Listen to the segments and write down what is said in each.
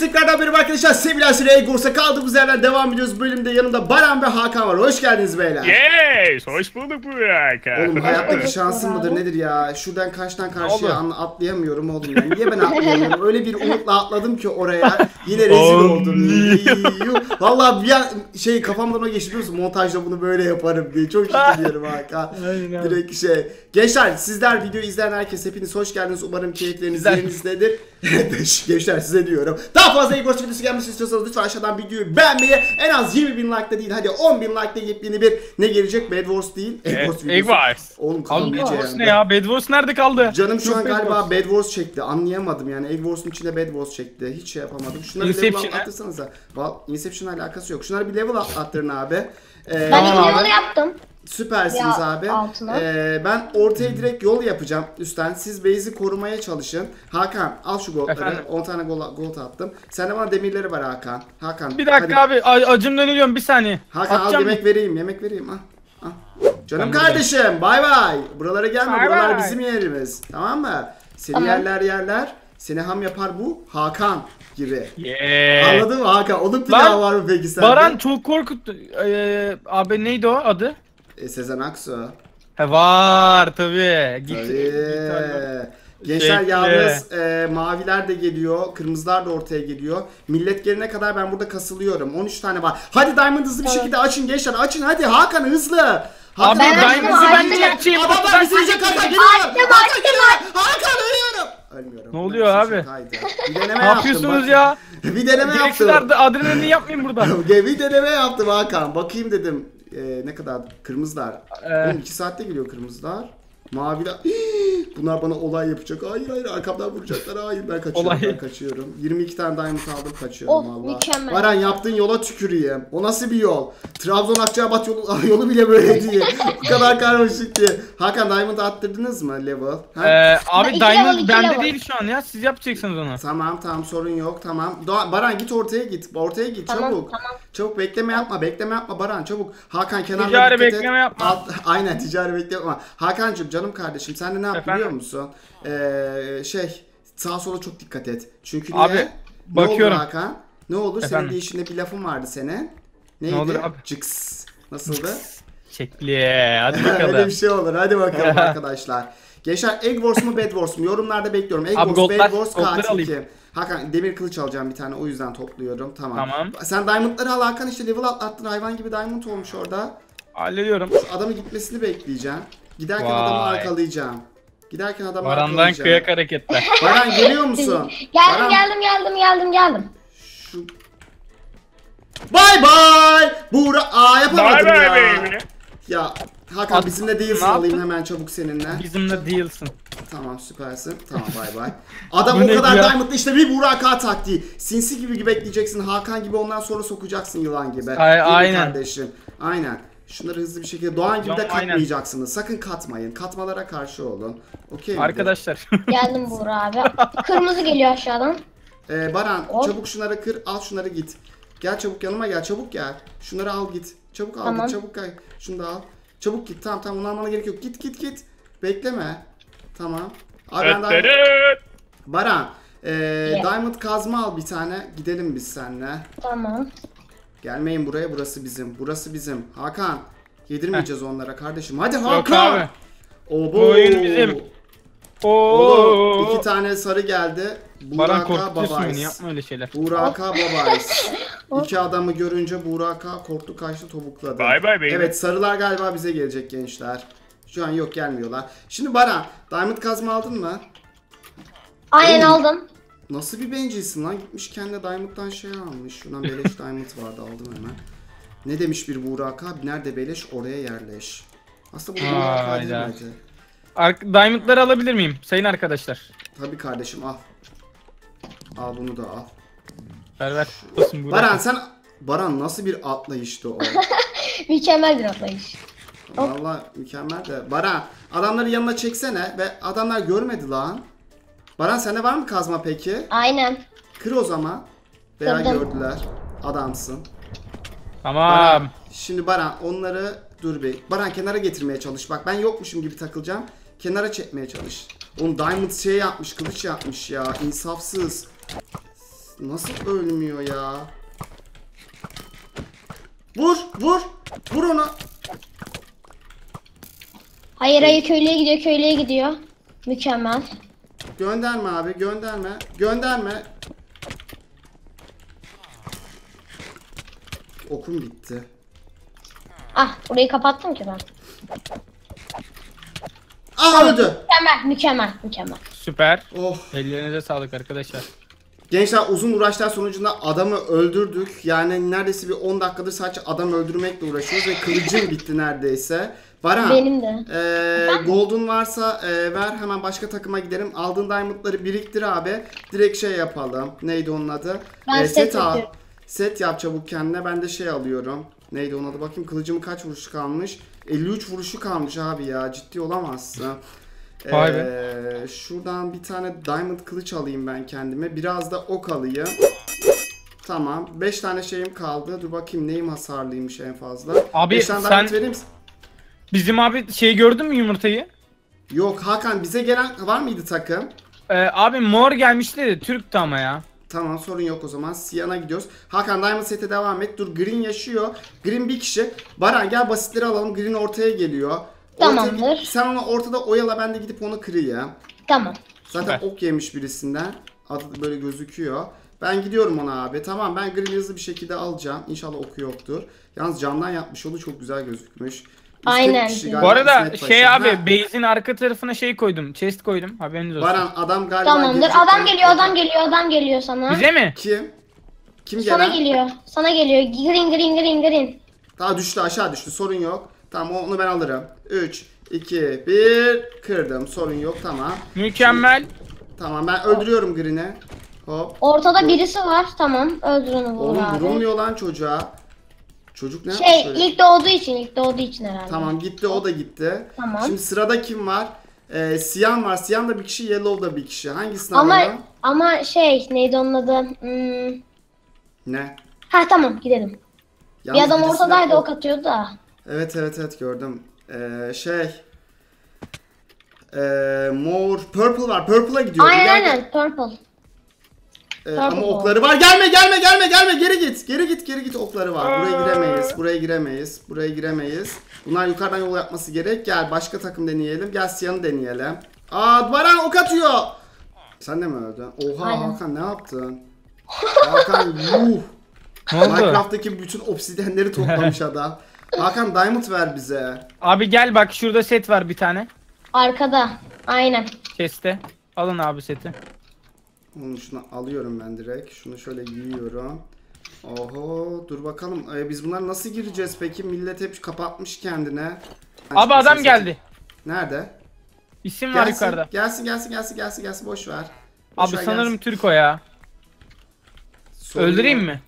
tekrardan benim arkadaşlar sevgili Asile Egors'a kaldığımız yerden devam ediyoruz. Bu bölümde yanımda Baran ve Hakan var. Hoş geldiniz beyler. Yes, hoş bulduk Burak. Oğlum hayattaki abi. mıdır nedir ya? Şuradan karşıdan karşıya atlayamıyorum oğlum ya. Niye ben atlayamıyorum? Öyle bir umutla atladım ki oraya. Yine rezil oldum. Vallahi bir an şey kafamdan o geçti biliyor musun? Montajda bunu böyle yaparım diye. Çok şükür diyorum Hakan. Aynen. Direkt şey. Gençler sizler videoyu izleyen herkes hepiniz hoş geldiniz. Umarım keyifleriniz yerinizdedir. Gençler size diyorum. Daha fazla Egos videosu gelmesi istiyorsanız lütfen aşağıdan videoyu beğenmeyi en az 20 bin like değil hadi 10 bin like de yepyeni bir ne gelecek? Bad Wars değil. Egos videosu. Wars. Oğlum iyice Bed Wars ne ya? Bed Wars nerede kaldı? Canım şu an galiba Wars. Bad Wars çekti. Anlayamadım yani. Egg Wars'un içinde Bad Wars çekti. Hiç şey yapamadım. Şunları bir level Inception, ha? atlatırsanıza. Val Inception alakası yok. Şunları bir level atlattırın abi. Ee, Ben Tamam level yaptım. Süpersiniz Ya, abi. altına. Ee, ben ortaya direkt yol yapacağım üstten. Siz base'i korumaya çalışın. Hakan al şu goldları. Efendim? 10 tane gold, gold attım. Sen de bana demirleri var Hakan. Hakan. Bir dakika hadi. abi a- acımdan ölüyorum bir saniye. Hakan al Atacağım. yemek vereyim. Yemek vereyim. Al. al. Canım Ben kardeşim bay bay. Buralara gelme. Bay Buralar bay. bizim yerimiz. Tamam mı? Seni Tamam. yerler yerler. Seni ham yapar bu Hakan gibi. Yeah. Anladın mı Hakan? Onun planı var mı peki sende? Baran çok korkuttu. Ee, abi neydi o adı? E, Sezen Aksu. He var tabii. Git. Tabii. Gençler Şekli. yalnız e, maviler de geliyor, kırmızılar da ortaya geliyor. Millet gelene kadar ben burada kasılıyorum. 13 tane var. Hadi Diamond hızlı bir Tamam. şekilde açın gençler. Açın hadi Hakan hızlı. Hakan Abi Ben ben niye açayım? Adamlar yiyecek Hakan geliyor. Açtım, Hakan açtım, geliyor. Hakan ölüyorum. Ölmüyorum. Ne oluyor Ben abi? Bir deneme Ne yapıyorsunuz bak. ya? Bir deneme yaptım. ad- adrenalin yapmayın burada. bir deneme yaptım Hakan. Bakayım dedim. Ee, ne kadar kırmızılar. Ee. Oğlum 2 saatte geliyor kırmızılar. Maviler. Hii, Bunlar bana olay yapacak. Hayır hayır arkamdan vuracaklar. Hayır ben kaçıyorum. Olay. Ben kaçıyorum. 22 tane diamond aldım kaçıyorum Of, valla. mükemmel. Baran yaptığın yola tüküreyim. O nasıl bir yol? Trabzon Akçabat yolu, yolu bile böyle değil. Bu kadar karmaşık ki. Hakan diamond attırdınız mı level? Ha? Ee, abi iki Diamond level, bende level. değil şu an ya. Siz yapacaksınız onu. Tamam tamam sorun yok tamam. Doğa- Baran git ortaya git. Ortaya git Tamam, çabuk. tamam. Çabuk bekleme yapma. Bekleme yapma Baran çabuk. Hakan kenarda Ticari dikkat et. bekleme yapma. Alt- aynen ticari bekleme yapma. Hakan'cığım canım kardeşim sen de ne yap Biliyor musun? Ee, şey sağa sola çok dikkat et. Çünkü niye? Abi, ne bakıyorum. olur Hakan? Ne olur senin Efendim? bir işinde bir lafın vardı senin. Neydi? olur abi? Cıks. Nasıldı? Şekli. Hadi Öyle bakalım. bir şey olur. Hadi bakalım arkadaşlar. Gençler Egg Wars mu Bad Wars mu? Yorumlarda bekliyorum. Egg Wars, Bad Wars katil kim? Hakan demir kılıç alacağım bir tane o yüzden topluyorum. Tamam. Tamam. Sen diamondları al Hakan işte level atlattın hayvan gibi diamond olmuş orada. Hallediyorum. Şu adamın gitmesini bekleyeceğim. Giderken Vay. adamı arkalayacağım. Giderken adamı Barandan arkalayacağım. kıyak hareketler. Baran geliyor musun? Geldim Baran, geldim geldim geldim geldim. Şu... Bye bye. Buğra Aa yapamadım Bye bye ya. baby. Ya Hakan At- bizimle değilsin Ne alayım hemen çabuk seninle. Bizimle değilsin. Tamam süpersin. Tamam bay bay. Adam Bu o kadar ya? diamondlı işte bir Burak Ağa taktiği. Sinsi gibi bekleyeceksin. Hakan gibi ondan sonra sokacaksın yılan gibi. Ay- Değil mi aynen. kardeşim? Aynen. Şunları hızlı bir şekilde Doğan gibi de Aynen. katmayacaksınız. Sakın katmayın. Katmalara karşı olun. Okey midir? Arkadaşlar. Geldim Buğra abi. Kırmızı geliyor aşağıdan. Ee, Baran Hop. çabuk şunları kır. Al şunları git. Gel çabuk yanıma gel. Çabuk gel. Şunları al git. Çabuk al Tamam. git. Çabuk gel. Şunu da al. Çabuk git. Tamam tamam onu almana gerek yok. Git git git. Bekleme. Tamam. Abi ben daha... Baran, e, Yeah. Diamond kazma al bir tane. Gidelim biz seninle. Tamam. Gelmeyin buraya. Burası bizim. Burası bizim. Hakan. Yedirmeyeceğiz onlara kardeşim. Hadi Hakan. Yok. Obo. Bu oyun bizim. Oğlum Oo. iki tane sarı geldi. Buraka babayız. yapma öyle şeyler. Buraka babayız. İki adamı görünce Buraka korktu kaçtı tobukladı. Bye bye baby. Evet sarılar galiba bize gelecek gençler. Şu an yok gelmiyorlar. Şimdi Baran Diamond kazma aldın mı? Aynen Oğlum. aldım. Nasıl bir bencilsin lan? Gitmiş kendi Diamond'dan şey almış. Şuradan beleş Diamond vardı aldım hemen. Ne demiş bir Burak abi? Nerede beleş oraya yerleş. Aslında bu Burak abi. Ar- Diamond'ları alabilir miyim sayın arkadaşlar? Tabii kardeşim al. Al bunu da al. Ver ver. Olsun. Baran sen... Baran nasıl bir atlayıştı o? Mükemmel bir atlayış. Valla mükemmel de. Baran adamları yanına çeksene ve adamlar görmedi lan. Baran sende var mı kazma peki? Aynen. Kır o zaman. Veya Kırdım. gördüler. Adamsın. Tamam. Baran, şimdi Baran onları dur bir. Baran kenara getirmeye çalış. Bak ben yokmuşum gibi takılacağım. Kenara çekmeye çalış. Oğlum Diamond şey yapmış, kılıç yapmış ya. insafsız. Nasıl ölmüyor ya? Vur vur. Vur onu. Hayır hayır köylüye gidiyor köylüye gidiyor. Mükemmel. Gönderme abi gönderme. Gönderme. Okum bitti. Ah burayı kapattım ki ben. Aa öldü. Mükemmel mükemmel mükemmel. Süper. Oh. Ellerinize sağlık arkadaşlar. Gençler uzun uğraşlar sonucunda adamı öldürdük. Yani neredeyse bir 10 dakikadır sadece adam öldürmekle uğraşıyoruz ve kılıcım bitti neredeyse. Baran. Benim de. Ee, Golden varsa e, ver hemen başka takıma gidelim. Aldığın diamondları biriktir abi. Direkt şey yapalım. Neydi onun adı? Ben Ee, set al. yapıyorum. Set yap çabuk kendine. Ben de şey alıyorum. Neydi onun adı? Bakayım kılıcımın kaç vuruşu kalmış? 53 vuruşu kalmış abi ya. Ciddi olamazsın. Vay Ee, şuradan bir tane diamond kılıç alayım ben kendime. Biraz da ok alayım. Tamam. 5 tane şeyim kaldı. Dur bakayım neyim hasarlıymış en fazla. Abi, Beş tane sen- vereyim? Bizim abi şey gördün mü yumurtayı? Yok Hakan bize gelen var mıydı takım? Ee, abi mor gelmişti de Türk'tü ama ya. Tamam sorun yok o zaman. Siyan'a gidiyoruz. Hakan Diamond sete devam et. Dur Green yaşıyor. Green bir kişi. Baran gel basitleri alalım. Green ortaya geliyor. Ortaya Tamamdır. git- sen onu ortada oyala ben de gidip onu kırayım. Tamam. Zaten Süper. ok yemiş birisinden. Adı böyle gözüküyor. Ben gidiyorum ona abi. Tamam ben Green hızlı bir şekilde alacağım. İnşallah oku yoktur. Yalnız camdan yapmış onu çok güzel gözükmüş. Aynen. Bu arada şey abi Ha, base'in arka tarafına şey koydum. Chest koydum. Haberiniz olsun. Baran adam galiba Tamamdır. Adam geliyor adam geliyor adam geliyor sana. Bize mi? Kim? Kim Sana gelen? geliyor. Sana geliyor. Green green green green. Daha düştü aşağı düştü sorun yok. Tamam onu ben alırım. 3, 2, 1 kırdım sorun yok tamam. Mükemmel. Tamam ben öldürüyorum Green'i. Hop. Ortada birisi var. Tamam. Öldür onu vur Oğlum abi. vurulmuyor lan çocuğa. Çocuk ne Şey yapmış böyle? ilk doğduğu için ilk doğduğu için herhalde. Tamam gitti o da gitti. Tamam. Şimdi sırada kim var? Ee, Siyan var. Siyan da bir kişi, Yellow da bir kişi. Hangisini Ama alalım? ama şey neydi onun adı? Hmm. Ne? Ha tamam gidelim. Yalnız bir adam birisine ortadaydı ok- atıyordu da. Evet evet evet gördüm. Ee, şey. Ee, mor, purple var. Purple'a gidiyorum. Aynen aynen purple. Ee, ama okları var. Gelme gelme gelme gelme. Geri git. Geri git geri git okları var. Buraya giremeyiz. Buraya giremeyiz. Buraya giremeyiz. Bunlar yukarıdan yol yapması gerek. Gel başka takım deneyelim. Gel Siyan'ı deneyelim. Aa Baran ok atıyor. Sen de mi öldün? Oha Aynen. Hakan ne yaptın? Hakan yuh. Ne oldu? Minecraft'taki bütün obsidenleri toplamış adam. Hakan diamond ver bize. Abi gel bak şurada set var bir tane. Arkada. Aynen. Chest'te. Alın abi seti. Onu şunu alıyorum ben direkt. Şunu şöyle giyiyorum. Oho dur bakalım. Ee, biz bunlar nasıl gireceğiz peki? Millet hep kapatmış kendine. Abi adam geldi. Nerede? İsim var Gelsin, yukarıda. gelsin gelsin gelsin gelsin gelsin boş ver. Boş Abi ver, sanırım gelsin. Türk o ya. Sorun Öldüreyim yok. mi?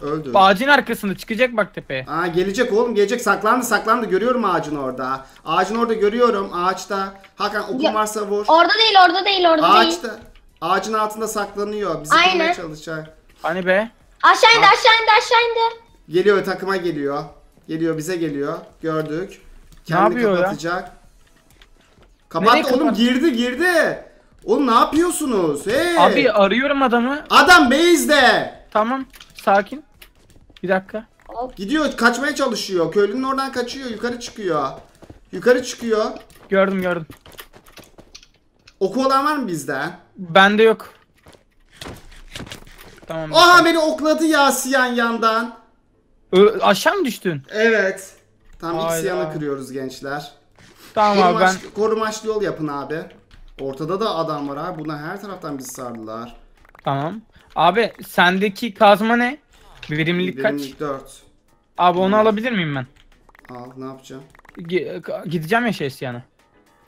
Öldür. Ağacın arkasında çıkacak bak tepeye. Aa gelecek oğlum gelecek saklandı saklandı görüyorum ağacın orada. Ağacın orada görüyorum ağaçta. Hakan okun varsa vur. Orada değil orada değil orada değil. Ağaçta. Ağacın altında saklanıyor. Bizi Aynen. kırmaya çalışacak. Hani be? Aşağı indi aşağı indi aşağı indi. Geliyor takıma geliyor. Geliyor bize geliyor. Gördük. Kendi yapıyor ya? kapatacak. Nereye Kapattı oğlum kapat- girdi girdi. Oğlum ne yapıyorsunuz? Hey. Abi arıyorum adamı. Adam base'de. Tamam. Sakin. Bir dakika. Gidiyor kaçmaya çalışıyor. Köylünün oradan kaçıyor. Yukarı çıkıyor. Yukarı çıkıyor. Gördüm gördüm. Oku olan var mı bizde? Bende yok. Tamam. Aha beni okladı ya Siyan yandan. Ö- aşağı mı düştün? Evet. Tamam ilk Hayda. Siyan'ı kırıyoruz gençler. Tamam abi ben. Korumaç, korumaçlı yol yapın abi. Ortada da adam var abi. Buna her taraftan bizi sardılar. Tamam. Abi sendeki kazma ne? Verimlilik kaç? Verimlilik 4. Abi onu alabilir miyim ben? Al ne yapacağım? Gi- gideceğim ya şey yana.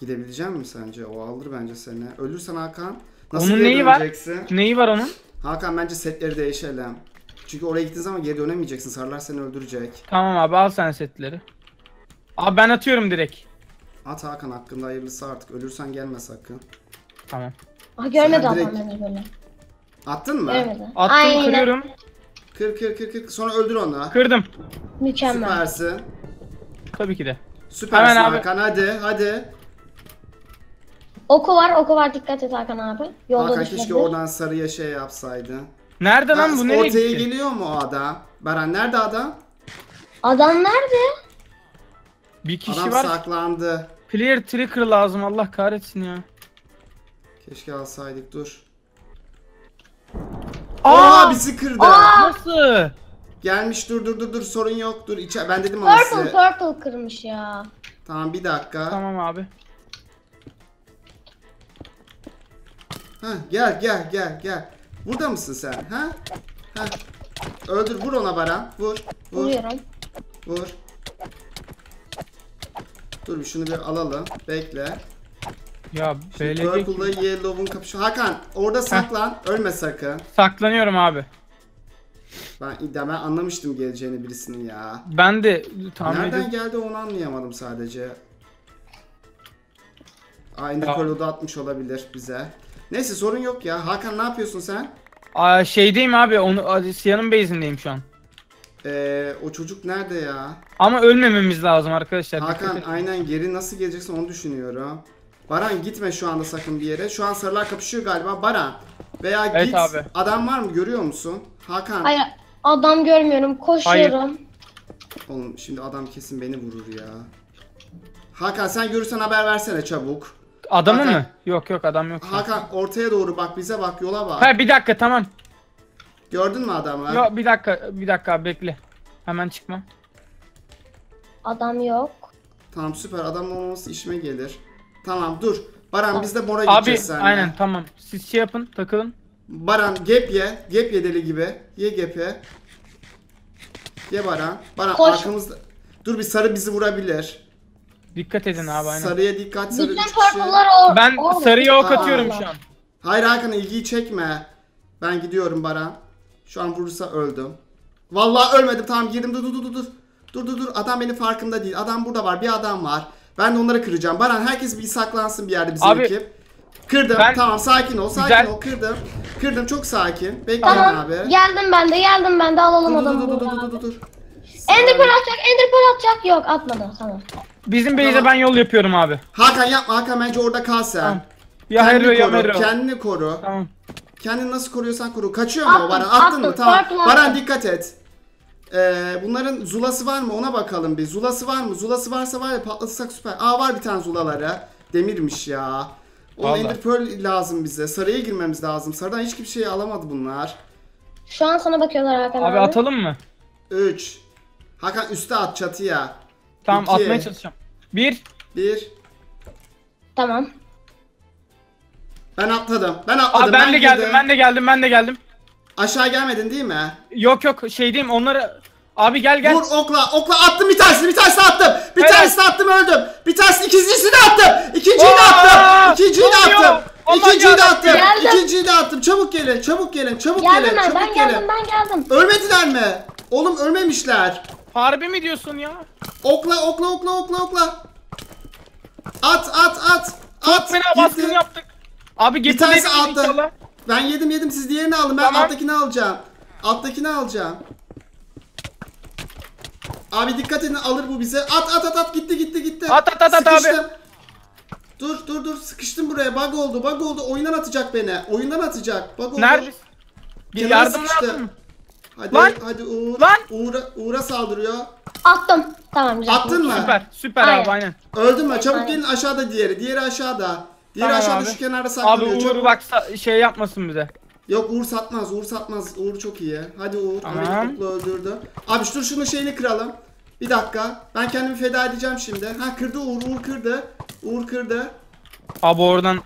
Gidebileceğim mi sence? O alır bence seni. Ölürsen Hakan nasıl Onun geri neyi var? Neyi var onun? Hakan bence setleri değişelim. Çünkü oraya gittiğin zaman geri dönemeyeceksin. Sarılar seni öldürecek. Tamam abi al sen setleri. Abi ben atıyorum direkt. At Hakan hakkında hayırlısı artık. Ölürsen gelme sakın. Tamam. Ah görmedi Sen adam direkt- beni böyle. Attın mı? Görmedi. Attım Aynen. kırıyorum. Kır kır kır kır. Sonra öldür onu. Kırdım. Mükemmel. Süpersin. Tabii ki de. Süpersin Hemen abi. Hakan hadi hadi. Oku var oku var dikkat et Hakan abi. Yolda Hakan keşke oradan sarıya şey yapsaydı. Nerede lan bu nereye ortaya gitti? geliyor mu o adam? Baran nerede adam? Adam nerede? Bir kişi adam var. saklandı. Clear trigger lazım Allah kahretsin ya. Keşke alsaydık dur. Aa! Aa bizi kırdı. Nasıl? Gelmiş dur dur dur dur sorun yok dur içe ben dedim ama Purple size. purple kırmış ya. Tamam bir dakika. Tamam abi. Ha gel gel gel gel. Burada mısın sen? Ha? Ha. Öldür vur ona Baran. Vur. Vur. Vuruyorum. Vur. Dur bir şunu bir alalım. Bekle. Ya belediye Purple'la Yellow'un kapışı. Hakan orada saklan. Ölme sakın. saklanıyorum abi. Ben, ben anlamıştım geleceğini birisinin ya. Ben de tahmin Nereden ediyorum. geldi onu anlayamadım sadece. Aynı Ya. kolodu atmış olabilir bize. Neyse sorun yok ya. Hakan ne yapıyorsun sen? Aa, şeydeyim abi onu Siyah'ın base'indeyim şu an. Ee, o çocuk nerede ya? Ama ölmememiz lazım arkadaşlar. Hakan aynen geri nasıl geleceksin onu düşünüyorum. Baran gitme şu anda sakın bir yere. Şu an sarılar kapışıyor galiba. Baran veya Evet git. abi. Adam var mı görüyor musun? Hakan. Hayır adam görmüyorum. Koşuyorum. Oğlum şimdi adam kesin beni vurur ya. Hakan sen görürsen haber versene çabuk. Adamı Hakan. mı? Yok yok adam yok. Hakan ortaya doğru bak bize bak yola bak. Ha bir dakika tamam. Gördün mü adamı? Yok bir dakika bir dakika abi, bekle. Hemen çıkma. Adam yok. Tamam süper adam olmaması işime gelir. Tamam dur. Baran biz de mora Abi gideceğiz seninle. aynen tamam. Siz şey yapın takılın. Baran gap ye. Gap ye deli gibi. Ye gap'e. Ye Baran. Baran Koş. arkamızda. Dur bir sarı bizi vurabilir. Dikkat edin abi aynen. Sarıya dikkat sarı Bütün üç kişi. purple'lar o. Ben orada. sarıya ok Aa. atıyorum şu an. Hayır Hakan ilgiyi çekme. Ben gidiyorum Baran. Şu an vurursa öldüm. Vallahi ölmedim tamam girdim dur dur dur dur. Dur dur dur adam benim farkında değil. Adam burada var bir adam var. Ben de onları kıracağım. Baran herkes bir saklansın bir yerde bizim Abi, ekip. Kırdım ben- tamam sakin ol sakin Güzel. ol kırdım. Kırdım çok sakin. Bekle Tamam. abi. Geldim ben de geldim ben de alalım Dur dur adamı. dur dur dur buradan. dur dur. Ender pearl atacak, ender pearl atacak. Yok atmadı tamam. Bizim base'e Tamam. ben yol yapıyorum abi. Hakan yapma Hakan bence orada kal sen. Tamam. Ya Kendini hero ya koru, mero. Kendini koru. Tamam. Kendini nasıl koruyorsan koru. Kaçıyor mu o Baran? Attın mı? attım. Tamam. Farklı Baran attım. dikkat et. Ee, bunların zulası var mı? Ona bakalım bir. Zulası var mı? Zulası varsa var ya patlatırsak süper. Aa var bir tane zulaları. Demirmiş ya. O Vallahi. Ender Pearl lazım bize. Sarıya girmemiz lazım. Sarıdan hiçbir şey alamadı bunlar. Şu an sana bakıyorlar Hakan abi. Abi atalım mı? 3. Hakan üste at çatıya. Tamam İki. atmaya çalışacağım. Bir. 1. Tamam. Ben atladım. Ben atladım. Aa, ben de geldim girdim. ben de geldim ben de geldim. Aşağı gelmedin değil mi? Yok yok şey diyeyim onları. Abi gel gel. Vur okla okla attım bir tanesini bir tanesini attım. Bir Helal. tanesini attım öldüm. Bir tanesini ikincisini de attım. İkinciyi de attım. İkinciyi de attım. İkinciyi de attım. Geldim. İkinciyi de attım. Çabuk gelin çabuk gelin çabuk Geldim gelin ben, çabuk ben gelin. geldim, ben geldim. Ölmediler mi? Oğlum ölmemişler. Harbi mi diyorsun ya? Okla okla okla okla okla. At at at. Çok at. fena Gitti. baskın yaptık. Abi Bir tanesi inşallah. Ben yedim yedim siz diğerini alın. Ben Tamam. alttakini alacağım. Alttakini alacağım. Abi dikkat edin alır bu bize. At at at at gitti gitti gitti. At, at, at, at abi. Dur dur dur sıkıştım buraya. Bug oldu bug oldu. Oyundan atacak beni. Oyundan atacak. Bug oldu. Neredesin? Kenara Yardım lazım. Hadi Lan. hadi Uğur. Lan. Uğur'a, Uğur'a saldırıyor. Attım. Tamam güzel. Attın mı? Süper süper Aynen. abi aynen. Öldün mü? Çabuk Aynen. gelin aşağıda diğeri. Diğeri aşağıda. Diğeri Tamam aşağıda abi. şu kenarda Abi saklanıyor. Uğur Çabuk. bak sa- şey yapmasın bize. Yok Uğur satmaz. Uğur satmaz. Uğur çok iyi. Hadi Uğur. Tamam. Kutlu öldürdü. Abi dur şunun şeyini kıralım. Bir dakika. Ben kendimi feda edeceğim şimdi. Ha kırdı Uğur. Uğur kırdı. Uğur kırdı. Abi oradan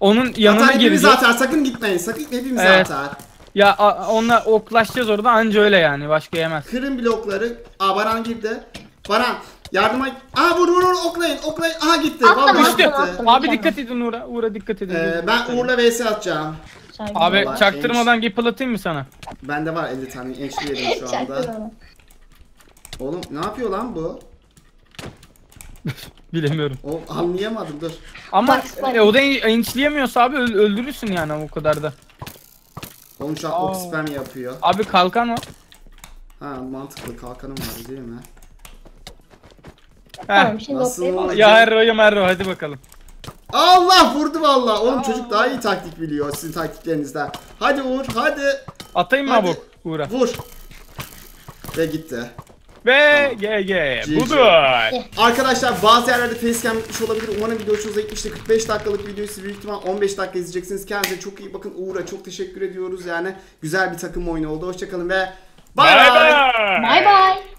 onun yanına Atar hepimizi gireceğiz. atar. Sakın gitmeyin. Sakın hepimizi Evet. atar. Ya a- onunla oklaşacağız orada anca öyle yani başka yemez. Kırın blokları. Aa Baran girdi. Baran yardıma... Aa vur vur vur oklayın oklayın. Aha gitti. Attım, Vallahi Düştü. attım, gitti. Abi dikkat edin Uğur'a. Uğur'a dikkat edin. Ee, ben Uğur'la vs atacağım. Güzel, Abi. Vallahi çaktırmadan gipıl atayım mı sana? Bende var 50 tane ençli yedim şu anda. Çaktırmadan. Oğlum ne yapıyor lan bu? Bilemiyorum. O anlayamadım dur. Ama Bak, bak. e, o da inçleyemiyorsa abi öl- öldürürsün yani o kadar da. Oğlum şu an ok spam yapıyor. Abi kalkan var. Ha mantıklı kalkanım var değil mi? Heh. Tamam şimdi Nasıl oklayayım. olacak? Ya Herro ya Merro hadi bakalım. Allah vurdu valla. Oğlum çocuk daha iyi taktik biliyor sizin taktiklerinizden. Hadi Uğur hadi. Atayım mı Hadi. abuk? Uğra. Vur. Ve gitti. Ve GG. GG. Budur. Arkadaşlar bazı yerlerde facecam bitmiş olabilir. Umarım video hoşunuza gitmiştir. 45 dakikalık videoyu siz büyük ihtimal 15 dakika izleyeceksiniz. Kendinize çok iyi bakın. Uğur'a çok teşekkür ediyoruz yani. Güzel bir takım oyunu oldu. Hoşçakalın ve Bye bye bye. bye. Bay bay.